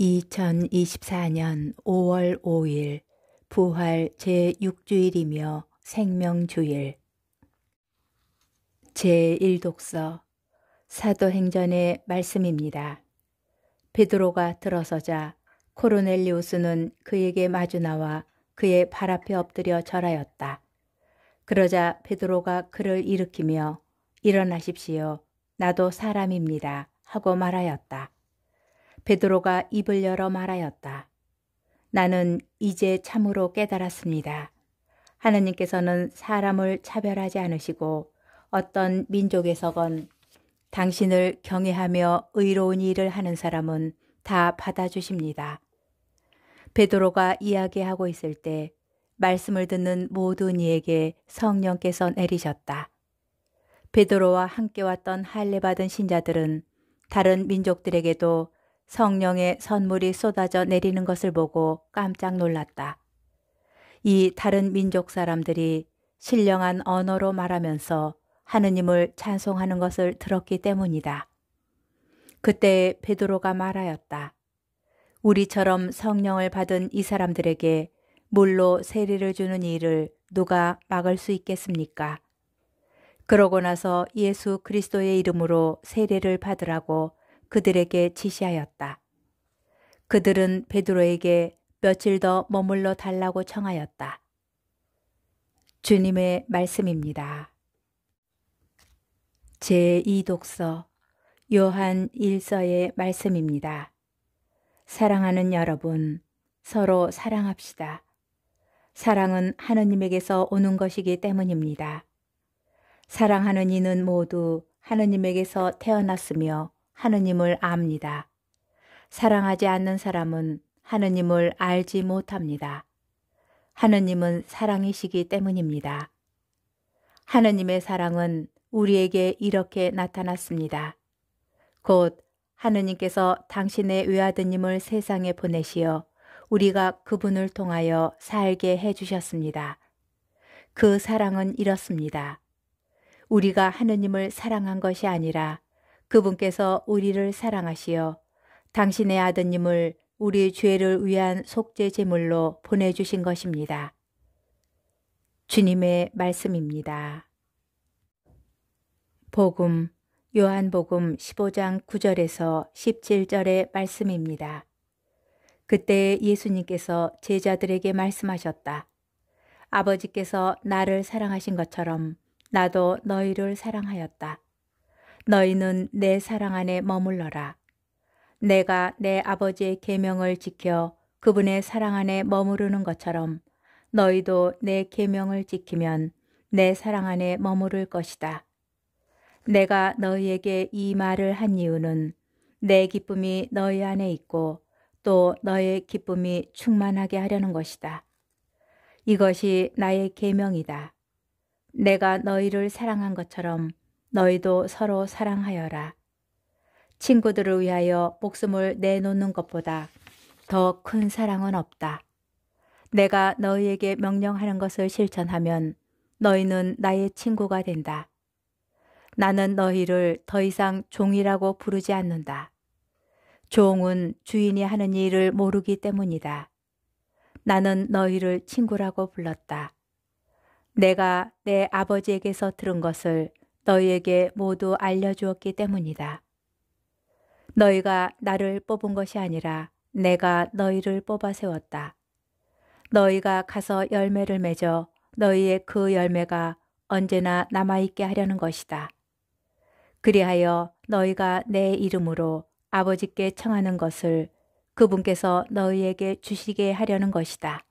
2024년 5월 5일 부활 제6주일이며 생명주일 제1독서 사도행전의 말씀입니다. 베드로가 들어서자 코르넬리우스는 그에게 마주 나와 그의 발 앞에 엎드려 절하였다. 그러자 베드로가 그를 일으키며 일어나십시오. 나도 사람입니다. 하고 말하였다. 베드로가 입을 열어 말하였다. 나는 이제 참으로 깨달았습니다. 하느님께서는 사람을 차별하지 않으시고 어떤 민족에서건 당신을 경외하며 의로운 일을 하는 사람은 다 받아주십니다. 베드로가 이야기하고 있을 때 말씀을 듣는 모든 이에게 성령께서 내리셨다. 베드로와 함께 왔던 할례 받은 신자들은 다른 민족들에게도 성령의 선물이 쏟아져 내리는 것을 보고 깜짝 놀랐다. 이 다른 민족 사람들이 신령한 언어로 말하면서 하느님을 찬송하는 것을 들었기 때문이다. 그때 베드로가 말하였다. 우리처럼 성령을 받은 이 사람들에게 물로 세례를 주는 일을 누가 막을 수 있겠습니까? 그러고 나서 예수 그리스도의 이름으로 세례를 받으라고 그들에게 지시하였다. 그들은 베드로에게 며칠 더 머물러 달라고 청하였다. 주님의 말씀입니다. 제2독서 요한 1서의 말씀입니다. 사랑하는 여러분, 서로 사랑합시다. 사랑은 하느님에게서 오는 것이기 때문입니다. 사랑하는 이는 모두 하느님에게서 태어났으며 하느님을 압니다. 사랑하지 않는 사람은 하느님을 알지 못합니다. 하느님은 사랑이시기 때문입니다. 하느님의 사랑은 우리에게 이렇게 나타났습니다. 곧 하느님께서 당신의 외아드님을 세상에 보내시어 우리가 그분을 통하여 살게 해주셨습니다. 그 사랑은 이렇습니다. 우리가 하느님을 사랑한 것이 아니라 그분께서 우리를 사랑하시어 당신의 아드님을 우리 죄를 위한 속죄 제물로 보내주신 것입니다. 주님의 말씀입니다. 복음, 요한복음 15장 9절에서 17절의 말씀입니다. 그때 예수님께서 제자들에게 말씀하셨다. 아버지께서 나를 사랑하신 것처럼 나도 너희를 사랑하였다. 너희는 내 사랑 안에 머물러라. 내가 내 아버지의 계명을 지켜 그분의 사랑 안에 머무르는 것처럼 너희도 내 계명을 지키면 내 사랑 안에 머무를 것이다. 내가 너희에게 이 말을 한 이유는 내 기쁨이 너희 안에 있고 또 너의 기쁨이 충만하게 하려는 것이다. 이것이 나의 계명이다. 내가 너희를 사랑한 것처럼 너희도 서로 사랑하여라. 친구들을 위하여 목숨을 내놓는 것보다 더 큰 사랑은 없다. 내가 너희에게 명령하는 것을 실천하면 너희는 나의 친구가 된다. 나는 너희를 더 이상 종이라고 부르지 않는다. 종은 주인이 하는 일을 모르기 때문이다. 나는 너희를 친구라고 불렀다. 내가 내 아버지에게서 들은 것을 너희에게 모두 알려주었기 때문이다. 너희가 나를 뽑은 것이 아니라 내가 너희를 뽑아 세웠다. 너희가 가서 열매를 맺어 너희의 그 열매가 언제나 남아있게 하려는 것이다. 그리하여 너희가 내 이름으로 아버지께 청하는 것을 그분께서 너희에게 주시게 하려는 것이다.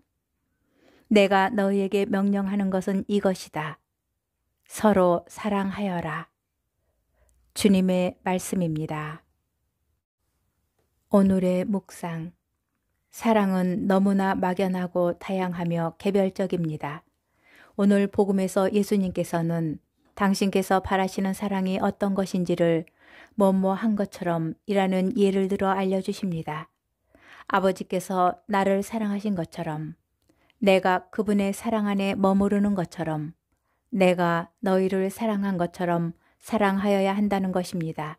내가 너희에게 명령하는 것은 이것이다. 서로 사랑하여라. 주님의 말씀입니다. 오늘의 묵상. 사랑은 너무나 막연하고 다양하며 개별적입니다. 오늘 복음에서 예수님께서는 당신께서 바라시는 사랑이 어떤 것인지를 뭐뭐 한 것처럼 이라는 예를 들어 알려주십니다. 아버지께서 나를 사랑하신 것처럼 내가 그분의 사랑 안에 머무르는 것처럼 내가 너희를 사랑한 것처럼 사랑하여야 한다는 것입니다.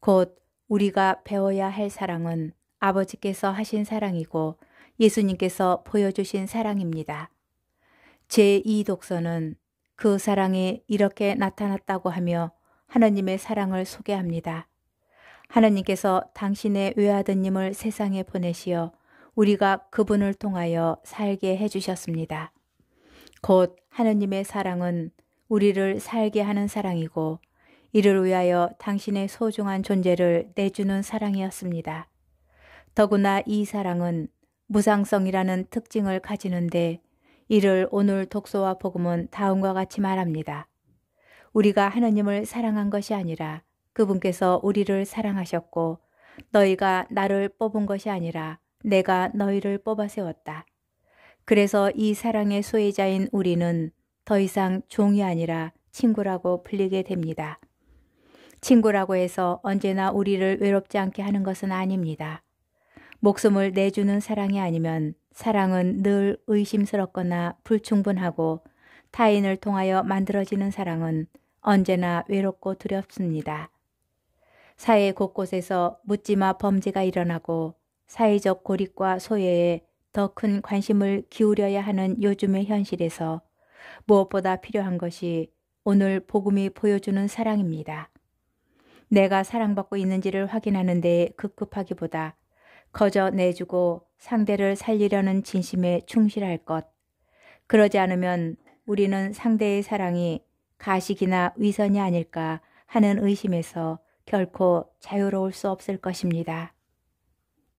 곧 우리가 배워야 할 사랑은 아버지께서 하신 사랑이고 예수님께서 보여주신 사랑입니다. 제2독서는 그 사랑이 이렇게 나타났다고 하며 하나님의 사랑을 소개합니다. 하나님께서 당신의 외아드님을 세상에 보내시어 우리가 그분을 통하여 살게 해주셨습니다. 곧 하나님의 사랑은 우리를 살게 하는 사랑이고 이를 위하여 당신의 소중한 존재를 내주는 사랑이었습니다. 더구나 이 사랑은 무상성이라는 특징을 가지는데 이를 오늘 독서와 복음은 다음과 같이 말합니다. 우리가 하나님을 사랑한 것이 아니라 그분께서 우리를 사랑하셨고 너희가 나를 뽑은 것이 아니라 내가 너희를 뽑아 세웠다. 그래서 이 사랑의 소유자인 우리는 더 이상 종이 아니라 친구라고 불리게 됩니다. 친구라고 해서 언제나 우리를 외롭지 않게 하는 것은 아닙니다. 목숨을 내주는 사랑이 아니면 사랑은 늘 의심스럽거나 불충분하고 타인을 통하여 만들어지는 사랑은 언제나 외롭고 두렵습니다. 사회 곳곳에서 묻지마 범죄가 일어나고 사회적 고립과 소외에 더 큰 관심을 기울여야 하는 요즘의 현실에서 무엇보다 필요한 것이 오늘 복음이 보여주는 사랑입니다. 내가 사랑받고 있는지를 확인하는 데 급급하기보다 거저 내주고 상대를 살리려는 진심에 충실할 것. 그러지 않으면 우리는 상대의 사랑이 가식이나 위선이 아닐까 하는 의심에서 결코 자유로울 수 없을 것입니다.